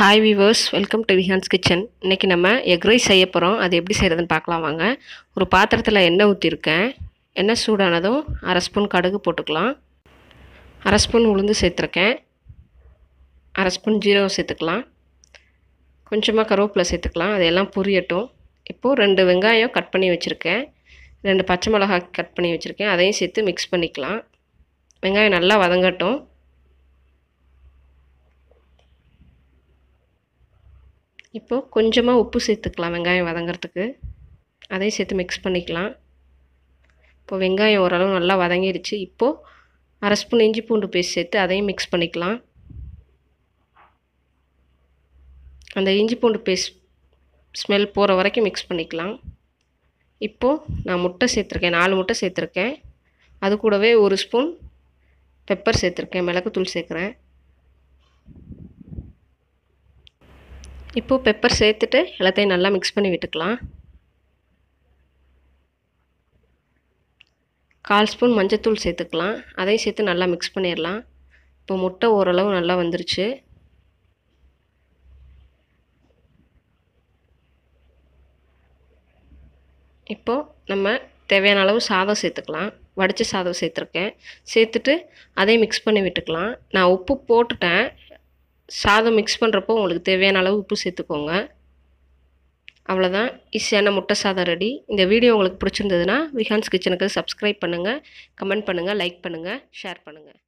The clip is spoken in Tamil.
Hi viewers welcome to Vihan's kitchen இன்றைக்கி நம்ம எக் ரைஸ் செய்ய போகிறோம் அது எப்படி செய்கிறதுன்னு பார்க்கலாம் வாங்க. ஒரு பாத்திரத்தில் எண்ணெய் ஊற்றிருக்கேன் எண்ணெய் சூடானதும் அரை ஸ்பூன் கடுகு போட்டுக்கலாம். அரை ஸ்பூன் உளுந்து சேர்த்துருக்கேன். அரை ஸ்பூன் ஜீரகம் சேர்த்துக்கலாம். கொஞ்சமாக கருவேப்பிலை சேர்த்துக்கலாம். அதையெல்லாம் புரியட்டும். இப்போது ரெண்டு வெங்காயம் கட் பண்ணி வச்சுருக்கேன். ரெண்டு பச்சை மிளகாய் கட் பண்ணி வச்சுருக்கேன். அதையும் சேர்த்து மிக்ஸ் பண்ணிக்கலாம். வெங்காயம் நல்லா வதங்கட்டும். இப்போது கொஞ்சமாக உப்பு சேர்த்துக்கலாம் வெங்காயம் வதங்கிறதுக்கு. அதையும் சேர்த்து மிக்ஸ் பண்ணிக்கலாம். இப்போது வெங்காயம் ஓரளவு நல்லா வதங்கிடுச்சு. இப்போது அரை ஸ்பூன் இஞ்சி பூண்டு பேஸ்ட் சேர்த்து அதையும் மிக்ஸ் பண்ணிக்கலாம். அந்த இஞ்சி பூண்டு பேஸ்ட் ஸ்மெல் போகிற வரைக்கும் மிக்ஸ் பண்ணிக்கலாம். இப்போது நான் முட்டை சேர்த்துருக்கேன். நாலு முட்டை சேர்த்துருக்கேன். அது கூடவே ஒரு ஸ்பூன் பெப்பர் சேர்த்துருக்கேன். மிளகுத்தூள் சேர்க்குறேன். இப்போது பெப்பர் சேர்த்துட்டு எல்லாத்தையும் நல்லா மிக்ஸ் பண்ணி விட்டுக்கலாம். கால் ஸ்பூன் மஞ்சத்தூள் சேர்த்துக்கலாம். அதையும் சேர்த்து நல்லா மிக்ஸ் பண்ணிடலாம். இப்போ முட்டை ஓரளவு நல்லா வந்துருச்சு. இப்போது நம்ம தேவையான அளவு சாதம் சேர்த்துக்கலாம். வடித்த சாதம் சேர்த்துருக்கேன். சேர்த்துட்டு அதையும் மிக்ஸ் பண்ணி விட்டுக்கலாம். நான் உப்பு போட்டுட்டேன். சாதம் மிக்ஸ் பண்ணுறப்போ உங்களுக்கு தேவையான அளவு உப்பு சேர்த்துக்கோங்க. அவ்வளோதான் ஈஸியான முட்டை சாதம் ரெடி இந்த வீடியோ உங்களுக்கு பிடிச்சிருந்ததுன்னா விஹான்ஸ் கிச்சனுக்கு சப்ஸ்கிரைப் பண்ணுங்கள் கமெண்ட் பண்ணுங்கள் லைக் பண்ணுங்கள் ஷேர் பண்ணுங்கள்